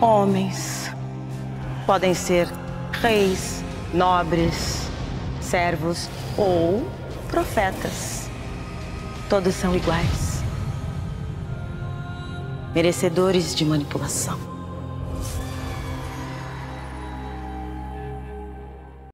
Homens. Podem ser reis, nobres, servos ou profetas. Todos são iguais. Merecedores de manipulação.